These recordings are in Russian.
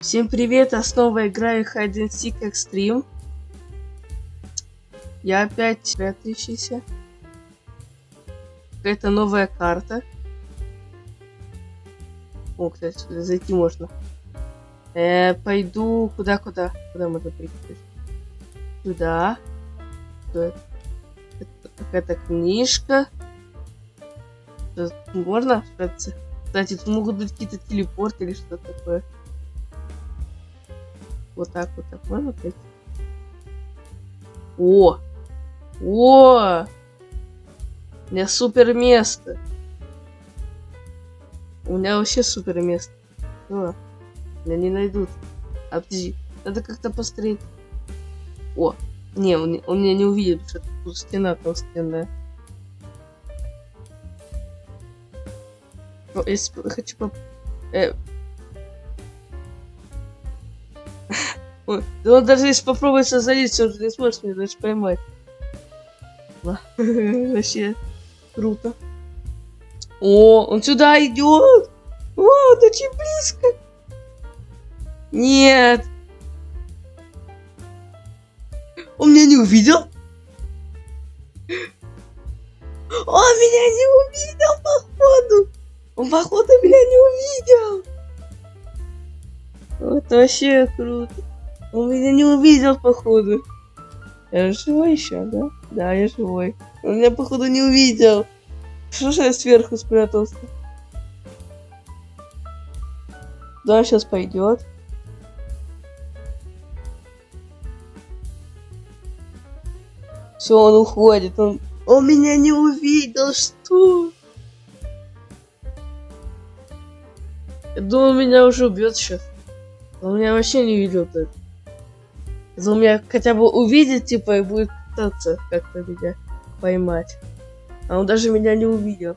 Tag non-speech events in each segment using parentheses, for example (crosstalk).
Всем привет, основа игры Hide and Seek Extreme. Я опять прятающийся. Какая-то новая карта. О, кстати, сюда зайти можно. Э, пойду куда-куда? Куда можно прийти? Сюда. Какая-то книжка. Тут можно спрятаться? Кстати, тут могут быть какие-то телепорты или что такое. Вот так вот так можно пройти? О! О! У меня супер место. У меня вообще супер место. О, меня не найдут. А надо как-то посмотреть. О, не, он, он меня не увидит, что тут стена толстенная. Ну, если хочу поп... Э... Ой, да он даже если попробует залезть, он не сможет меня даже поймать. (laughs) Вообще круто. О, он сюда идет. О, он очень близко. Нет. Он меня не увидел? Он меня не увидел, походу. Он, походу, меня не увидел. Вот вообще круто. Он меня не увидел, походу. Я живой еще, да? Да, я живой. Он меня, походу, не увидел. Что же я сверху спрятался? Да, сейчас пойдет. Все, он уходит. Он, он меня не увидел. Что? Я думал, меня уже убьет сейчас. Он меня вообще не видел так. Он меня хотя бы увидит, типа, и будет пытаться как-то меня поймать. А он даже меня не увидел.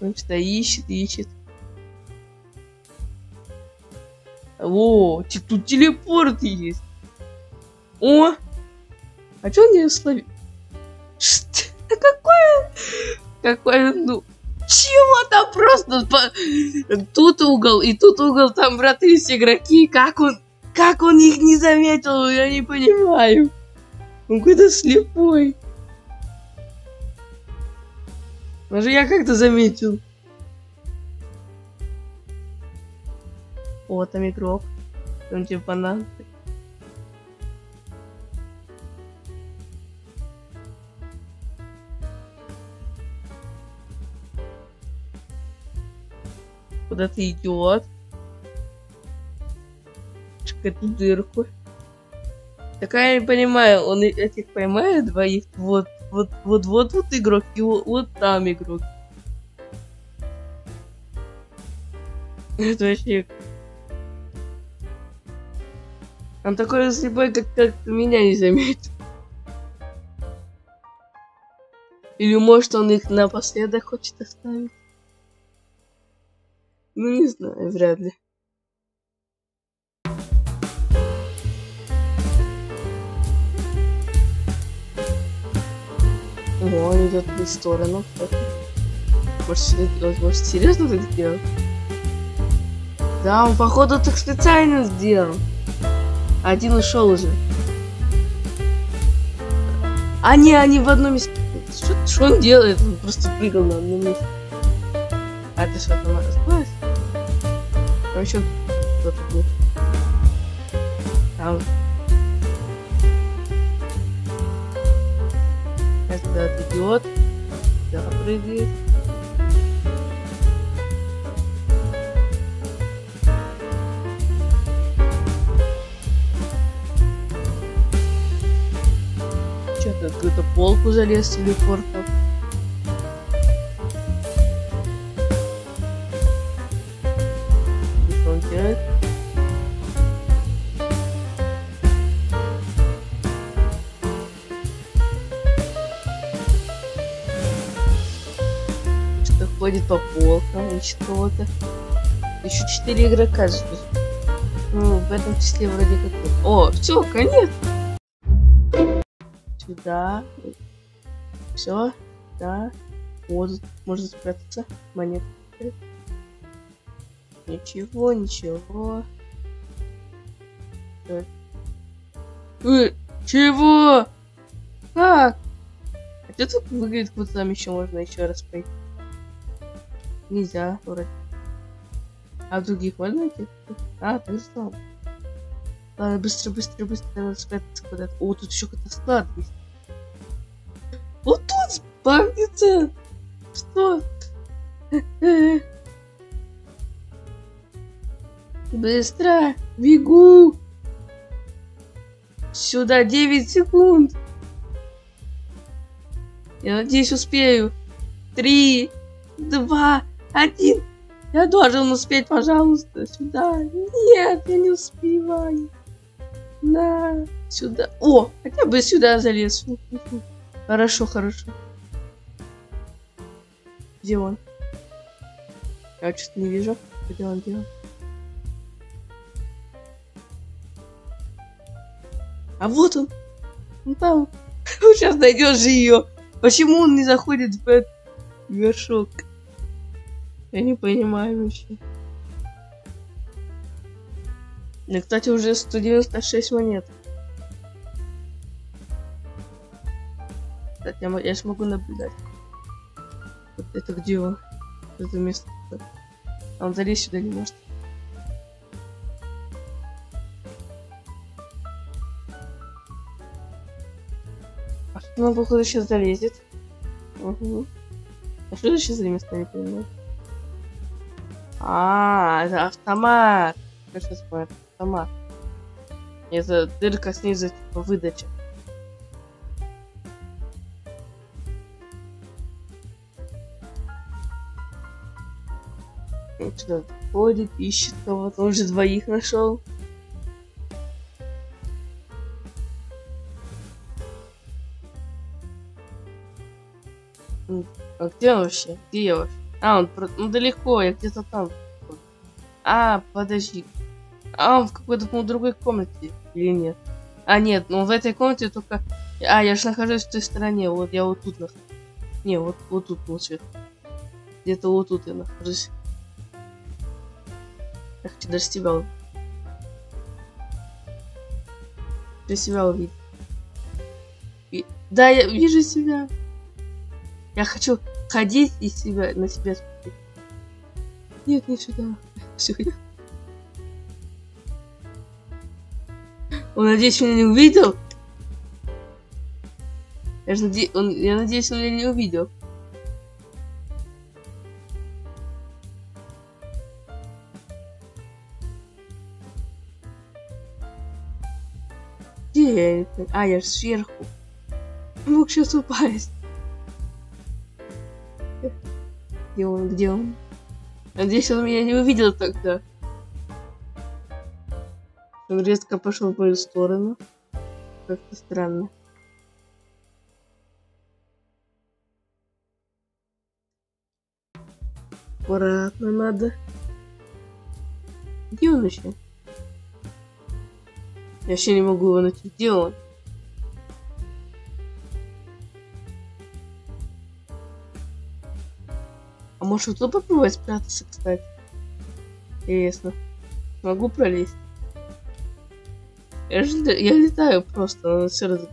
Он что-то ищет, ищет. О, тут телепорт есть. О! А что он не словил? Что? Какое? Какое, ну... Чего там просто... Тут угол, и тут угол, там браты есть игроки. Как он... Как он их не заметил, я не понимаю. Он какой-то слепой. Даже я как-то заметил. О, там игрок. Он типа надо. Куда-то идет. Какую-то дырку. Такая я не понимаю, он этих поймает двоих. Вот, вот, вот, вот, вот игрок, и вот, вот там игрок. Это вообще... Он такой слепой, как, как меня не заметил. Или может он их напоследок хочет оставить? Ну, не знаю, вряд ли. О, он идет в сторону. Может, может, серьезно так сделал? Да, он походу так специально сделал. Один ушел уже. А не, они в одном месте. Что, он делает? Он просто прыгал на одном месте. А ты что? Там еще кто-то был. Там. Это идиот. Да, прыгает. Что-то какую-то полку залез телепортом. Ходит по полкам, ищет кого-то. Еще четыре игрока здесь. Ну, в этом числе вроде как... О, все, конец! Сюда. Все, да. Вот можно спрятаться. Монет. Ничего, ничего. Так. Э, чего? Как? А что тут выглядит, будто там еще можно еще раз пойти? Нельзя, вроде. А в других можно идти? А, так же слабо. Ладно, быстро, быстро, быстро надо спрятаться куда-то. О, тут еще какой-то склад есть. Вот тут спавнится! Что? Быстро! Бегу! Сюда 9 секунд! Я надеюсь, успею. Три, два, один. Я должен успеть, пожалуйста, сюда. Нет, я не успеваю. На, сюда. О, хотя бы сюда залез. Хорошо, хорошо. Где он? Я что-то не вижу. Где он, где он? А вот он. Он там. (laughs) Сейчас найдешь же ее. Почему он не заходит в этот вершок? Я не понимаю вообще. И, кстати, уже 196 монет. Кстати, я, я смогу наблюдать. Вот это где он? Это место. А он залезть сюда не может. А что он, походу, сейчас залезет? Угу. А что это сейчас за место, не понимаю? А, это автомат. Я сейчас понял, автомат. Это дырка снизу, типа, выдача. Он сюда ходит, ищет кого-то. Он уже двоих нашел. А где он вообще? Где я вообще? А, он ну, далеко, я где-то там. А, подожди. А, он в какой-то, по другой комнате. Или нет? А, нет, ну в этой комнате только... А, я же нахожусь в той стороне. Вот я вот тут нахожусь. Не, вот, вот тут лучше. Где-то вот тут я нахожусь. Я хочу даже себя увидеть. Я себя увидеть. И... Да, я вижу себя. Я хочу ходить и себя на себя смотреть. Нет, не сюда. (laughs) Я... Он, надеюсь, меня не увидел. Я, же наде... он... я надеюсь, он меня не увидел. Где это? А, я же сверху. Мог сейчас упасть. Где он? Где он? Надеюсь, он меня не увидел тогда. Он резко пошел в мою сторону. Как-то странно. Аккуратно надо. Где он еще? Я вообще не могу его найти. Где он? Может тут попробовать спрятаться, кстати? Интересно. Могу пролезть. Я же я летаю просто, но все равно.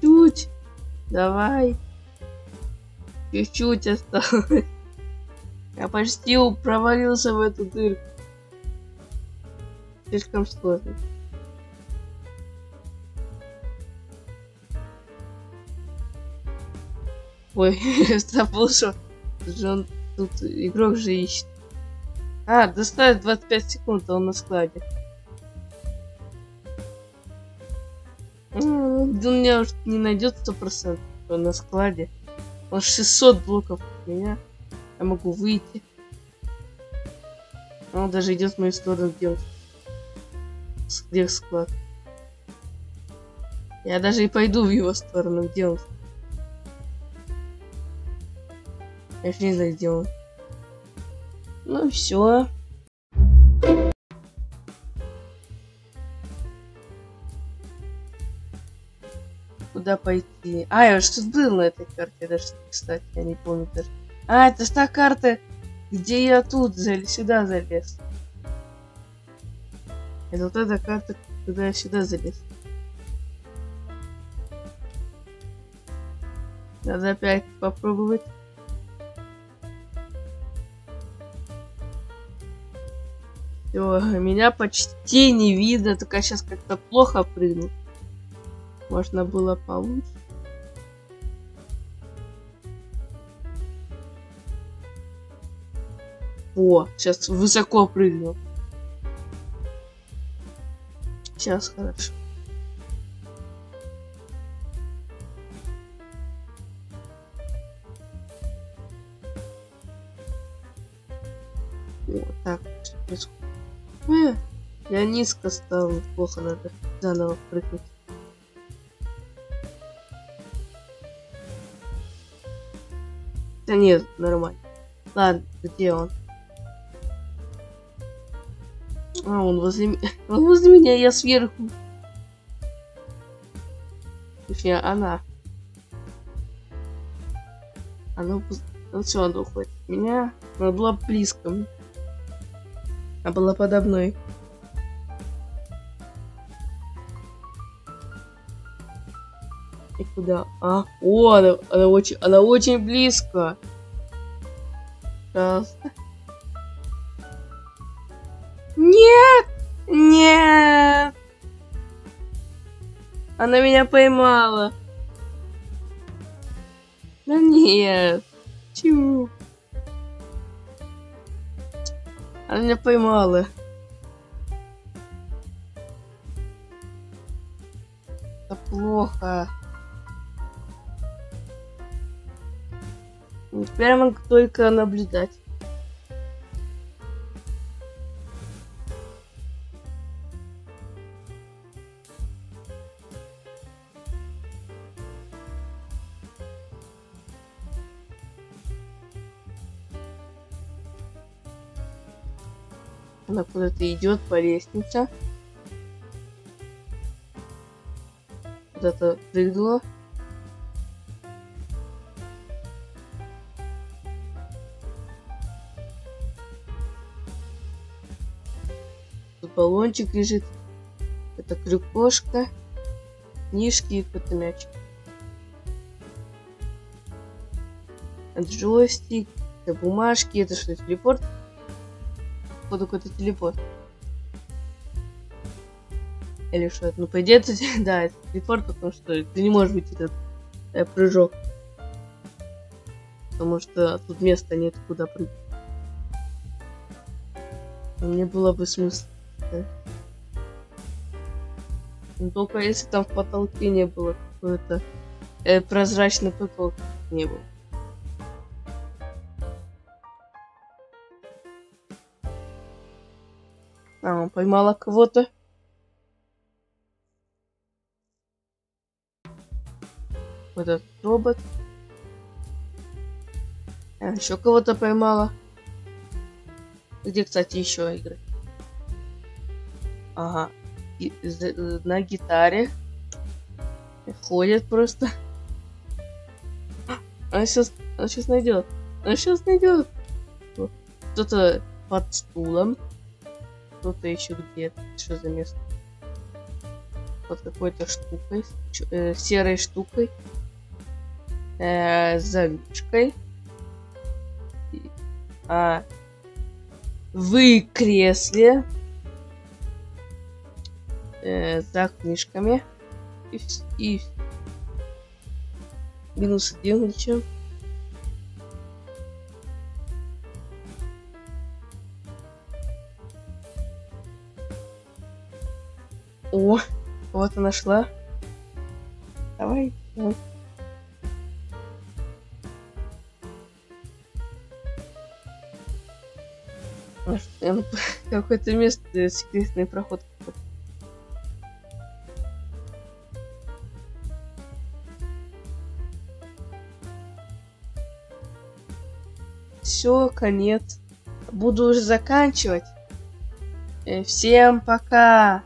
Чуть. Давай. Чуть-чуть осталось. (laughs) Я почти провалился в эту дырку. Слишком сложно. Ой, (laughs) забыл, что он тут игрок же ищет. А, доставит 25 секунд, а он на складе. Он меня уж не найдет 100%, он на складе. Он 600 блоков от меня. Я могу выйти. Он даже идет в мою сторону, он. Где склад. Я даже и пойду в его сторону, где Я не он. Ну все. куда пойти. А, я что был на этой карте даже, кстати, я не помню даже. А, это та карта, где я тут залез, сюда залез. Это вот эта карта, куда я сюда залез. Надо опять попробовать. Меня почти не видно, только сейчас как-то плохо прыгнул. Можно было получше. О, сейчас высоко прыгнул. Сейчас хорошо. Вот так происходит. Э, я низко стал, плохо надо заново прыгнуть. Да нет, нормально. Ладно, где он? А, он возле меня. (laughs) Он возле меня, я сверху. Точнее, она. Она... Ну все, она уходит. Меня... Она была близко. Она была подо мной. И куда? А, о, она, она очень, она очень близко. Сейчас. Нет! Нет! Она меня поймала. Да нет. Чего? Она меня поймала. Это плохо. Теперь я могу только наблюдать. Она куда-то идет по лестнице. Куда-то прыгнула. Тут баллончик лежит. Это крюкошка. Книжки и какой-то мячик. Джойстик. Это бумажки. Это что, телепорт? Походу какой-то телепорт. Или что это? Ну, по идее, это, (laughs) да, это телепорт, потому что ты не можешь выйти этот э, прыжок. Потому что тут места нет, куда прыгать. Мне было бы смысл. Да? Но только если там в потолке не было какой-то э, прозрачный потолок не было. Поймала кого-то. Вот этот робот. А, еще кого-то поймала. Где, кстати, еще игры? Ага. И, на гитаре. Ходит просто. Она сейчас, она сейчас найдет. Она сейчас найдет. Кто-то под стулом кто-то еще где-то. Что за место? Под какой-то штукой. Э, серой штукой. Э, завишкой. А, в кресле. Э, за книжками. И, и минус один ничем. О, вот она шла. Давай. давай. (laughs) Какое-то место, секретный проход. Все, конец. Буду уже заканчивать. Э, всем пока.